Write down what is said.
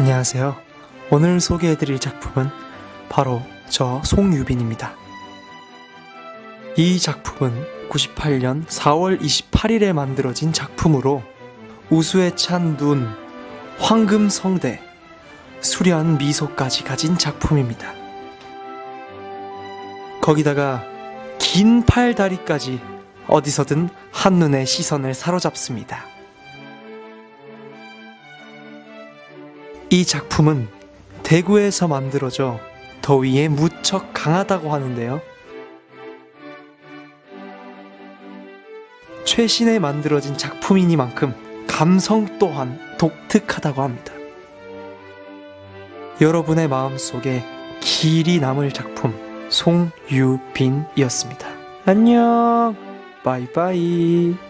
안녕하세요. 오늘 소개해드릴 작품은 바로 저 송유빈입니다. 이 작품은 98년 4월 28일에 만들어진 작품으로 우수에 찬 눈, 황금 성대, 수려한 미소까지 가진 작품입니다. 거기다가 긴 팔다리까지 어디서든 한눈에 시선을 사로잡습니다. 이 작품은 대구에서 만들어져 더위에 무척 강하다고 하는데요. 최신에 만들어진 작품이니만큼 감성 또한 독특하다고 합니다. 여러분의 마음 속에 길이 남을 작품 송유빈이었습니다. 안녕. 바이바이.